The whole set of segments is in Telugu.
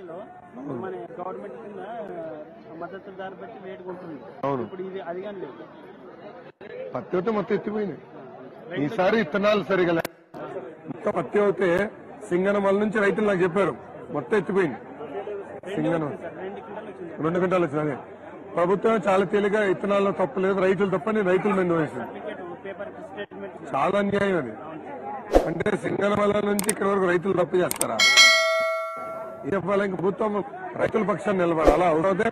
ఎంపీటీసీలో మన గవర్నమెంట్ కింద మద్దతు ధర రేటు ఇప్పుడు ఇది అది కానీ లేదు. పత్తి అయితే మొత్తం ఎత్తిపోయినాయి. ఈసారి ఇత్తనాలు సరిగా మొత్తం పత్తి అయితే సింగనమల నుంచి రైతులు నాకు చెప్పారు మొత్తం ఎత్తిపోయింది. సింగనం రెండు గంటలు వచ్చింది ప్రభుత్వం చాలా తేలిగా ఇత్తనాల్లో తప్పలేదు రైతులు తప్పని రైతుల మీద వేసింది చాలా అన్యాయం అది. అంటే సింగనమల నుంచి ఇక్కడ వరకు రైతులు తప్పు చేస్తారా? ఇంక ప్రభుత్వం రైతుల పక్షాన్ని నిలబడాలి. అలా అవుతే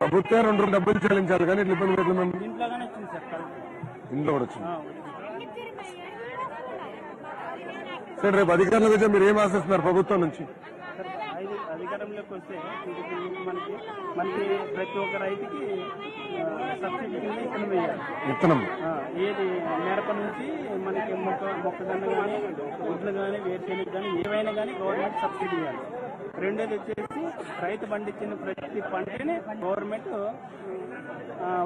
ప్రభుత్వం రెండు రెండు డబ్బులు చెల్లించాలి కానీ ఇట్లా ఇబ్బంది పెట్టలేదు మనం. ఇంట్లో కూడా వచ్చింది. సరే రేపు అధికారులకు వచ్చి మీరు ఏం ఆశిస్తున్నారు ప్రభుత్వం నుంచి? సార్ ఐదు అధికారంలోకి వస్తే ఇది మనకి మనకి ప్రతి ఒక్క రైతుకి ఆ, సబ్సిడీ కింద ఇతను వేయాలి. విత్తనం ఏది మిరప నుంచి మనకి మొక్క మొక్కజొన్న కానీ కానీ వేరుశెనగ కానీ ఏవైనా కానీ గవర్నమెంట్ సబ్సిడీ ఇవ్వాలి. రెండోది వచ్చేసి రైతు పండించిన ప్రతి పంటని గవర్నమెంట్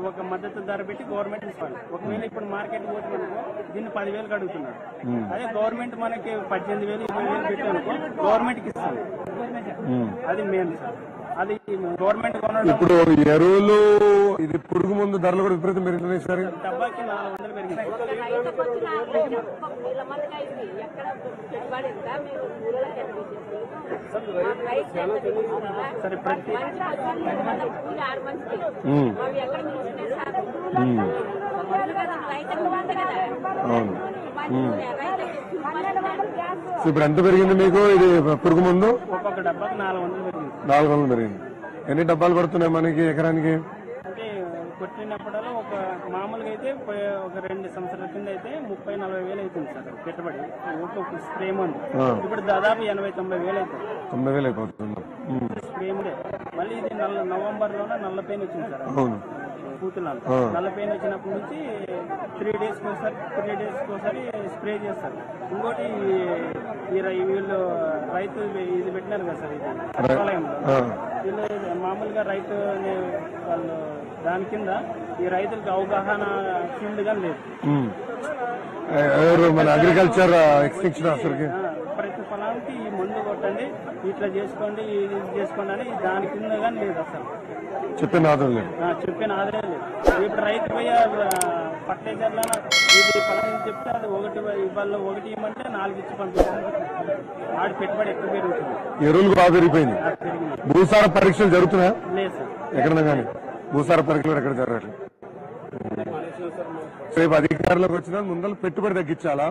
ఒక మద్దతు ధర పెట్టి గవర్నమెంట్ ఇవ్వాలి. ఒకవేళ ఇప్పుడు మార్కెట్ పోతే మనకు దీన్ని పదివేలకు అడుగుతున్నారు. అదే గవర్నమెంట్ మనకి పద్దెనిమిది వేలు ఇరవై వేలు పెట్టానుకో గవర్నమెంట్కి ఇస్తాను అది మెయిన్ సార్. అది గవర్నమెంట్ కొనడం ఇప్పుడు ఎరువులు ఇది పురుగు ముందు ధరలు కూడా విపరీతం పెరుగుతున్నాయి సార్. ప్రతి అవును. ఇప్పుడు ఎంత పెరిగింది మీకు ఇది పురుగు ముందు? నాలుగు వందలు పెరిగింది. ఎన్ని డబ్బాలు పడుతున్నాయి మనకి ఎకరానికి? కొట్టినప్పుడల్లా ఒక మామూలుగా అయితే ఒక రెండు సంవత్సరాల కింద అయితే ముప్పై నలభై వేలు అవుతుంది సార్ పెట్టుబడి. ఒక్కొక్క స్ప్రే మందు. ఇప్పుడు దాదాపు ఎనభై తొంభై వేలు అవుతుంది. తొంభై వేలు అయిపోతుంది. స్ప్రే ముందే మళ్ళీ ఇది నల్ల నవంబర్లోనే నల్ల పెయిన్ వచ్చింది సార్. ఆ. నల్ల పెయిన్ వచ్చినప్పటి నుంచి త్రీ డేస్ ఒకసారి త్రీ డేస్ ఒకసారి స్ప్రే చేస్తారు. ఇంకోటి వీళ్ళు రైతు ఇది పెట్టినారు కదా సార్ ఇది సచివాలయంలో వీళ్ళు మామూలుగా రైతు వాళ్ళు దాని కింద ఈ రైతులకు అవగాహన ఫీల్డ్గా లేదు ఎవరు మన అగ్రికల్చర్ ఎక్స్టెన్షన్ ఆఫీసర్కి ప్రతి పొలానికి ఈ మందు కొట్టండి ఇట్లా చేసుకోండి ఇది చేసుకోండి అని దాని కింద కానీ లేదు అసలు. చెప్పిన ఆదరణ లేదు. చెప్పిన ఆదాయం లేదు. ఇప్పుడు రైతు పోయి ఫర్టిలైజర్ల ఇది ఫలానా చెప్తే అది ఒకటి ఇవాళ ఒకటి ఇవ్వమంటే నాలుగు ఇచ్చి పంపిస్తుంది ఆడి పెట్టుబడి ఎక్కువ పెరుగుతుంది. ఎరువులు బాగా పెరిగిపోయింది భూసార పరీక్షలు జరుగుతున్నాయా? లేదు సార్. ఎక్కడన్నా కానీ? భూసార పరీక్షలు ఎక్కడ జరగట్లేదు. రేపు అధికారులకు వచ్చిన ముందర పెట్టుబడి తగ్గించాలా?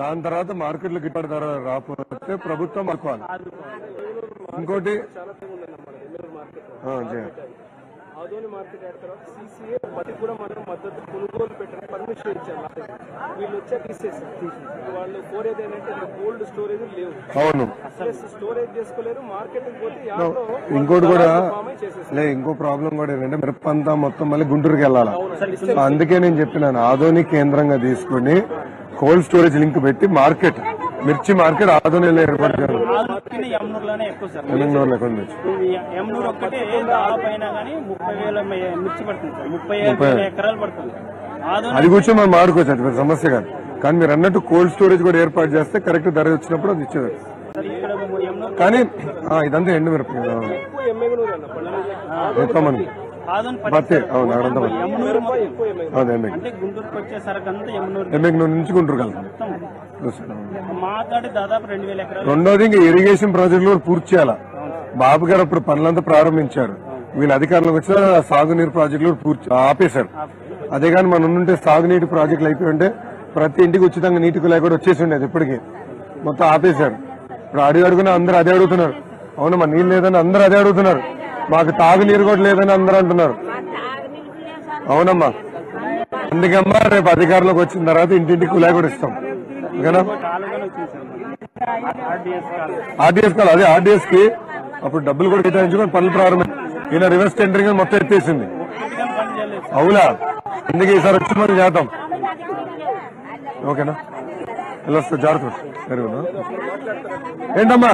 దాని తర్వాత మార్కెట్లో గిట్టుబడి ధర రాకపోతే ప్రభుత్వం అనుకోవాలి ఇంకోటి ఆదోని మార్కెట్ అయిన తర్వాత సీసీఏ మళ్ళీ కూడా మనం మద్దతు కొనుగోలు పెట్టిన పర్మిషన్ ఇచ్చారు. టైం. వీళ్ళు వచ్చా తీసేసారు వాళ్ళు కోరేది ఏంటంటే కోల్డ్ స్టోరేజ్ లేవు. అవును. స్టోరేజ్ చేసుకోలేరు మార్కెట్ పోతే ఇంకోటి కూడా లే ఇంకో ప్రాబ్లం కూడా ఏంటంటే మిరపంతా మొత్తం మళ్ళీ గుంటూరుకి వెళ్ళాలి? అందుకే నేను చెప్పినాను ఆదోని కేంద్రంగా తీసుకుని కోల్డ్ స్టోరేజ్ లింక్ పెట్టి మార్కెట్ మిర్చి మార్కెట్ ఆదోనిలో ఏర్పాటు ఎక్కువ సార్. ఒక్కటే దాదాపు అయినా కానీ ముప్పై వేల మిర్చి పడుతుంది సార్. ముప్పై వేల ఎకరాలు పడుతుంది. అది కూర్చొని మనం మాడుకోవచ్చు పెద్ద సమస్య కాదు. కానీ మీరు అన్నట్టు కోల్డ్ స్టోరేజ్ కూడా ఏర్పాటు చేస్తే కరెక్ట్ ధర వచ్చినప్పుడు అది ఇచ్చేది కానీ ఇదంతా ఎండు మిరప ఎమ్మెగనూరు బత్తి అవును మొత్తం. ఎమ్మెగనూరు అవును ఎంబెక్ నుంచి గుంటూరు కలుగుతుంది దాదాపు రెండు వేల ఎకరాలు. రెండోది ఇంకా ఇరిగేషన్ ప్రాజెక్టులు కూడా పూర్తి చేయాలా? బాబు గారు అప్పుడు పనులంతా ప్రారంభించారు. వీళ్ళ అధికారంలోకి వచ్చిన సాగునీరు ప్రాజెక్టులు కూడా పూర్తి ఆపేశారు. అదే కానీ మనం ఉంటే సాగునీటి ప్రాజెక్టులు అయిపోయి ఉంటే ప్రతి ఇంటికి ఉచితంగా నీటి కులాయి కూడా వచ్చేసి ఉండేది ఇప్పటికి. మొత్తం ఆపేశారు. ఇప్పుడు అడిగి అడుగున అందరూ అదే అడుగుతున్నారు. అవునమ్మా నీళ్ళు లేదని అందరూ అదే అడుగుతున్నారు. మాకు తాగునీరు కూడా లేదని అందరూ అంటున్నారు. అవునమ్మా. అందుకమ్మా రేపు అధికారంలోకి వచ్చిన తర్వాత ఇంటింటికి కులాయి కూడా ఇస్తాం. ఓకేనా ఆర్డీఎస్ కాదు అదే ఆర్డీఎస్కి అప్పుడు డబ్బులు కూడా కేటాయించుకొని పనులు ప్రారంభం ఈయన రివర్స్ టెండరింగ్ మొత్తం ఎత్తేసింది. అవునా? అందుకే ఈసారి వచ్చి మనం చేద్దాం? ఓకేనా? వెళ్ళొస్తా జాగ్రత్త. వెరీ గుడ్ ఏంటమ్మా?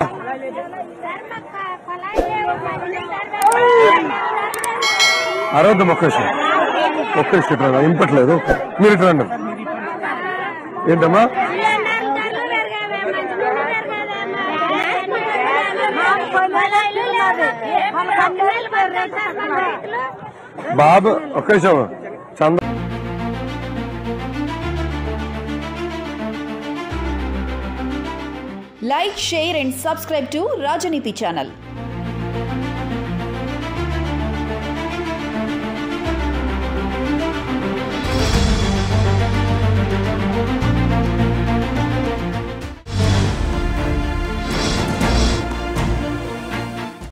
అరవద్దు ఒక్క విషయం. ఒక్క విషయం ఇంపట్లేదు. మీరు ఇట్లా ఏంటమ్మా ధరలు పెరిగాయి, మంచి నూనె పెరగలేదమ్మా. బాబు ఒక్క నిమిషం చంద్ర Like, share, and subscribe to Rajaniti channel.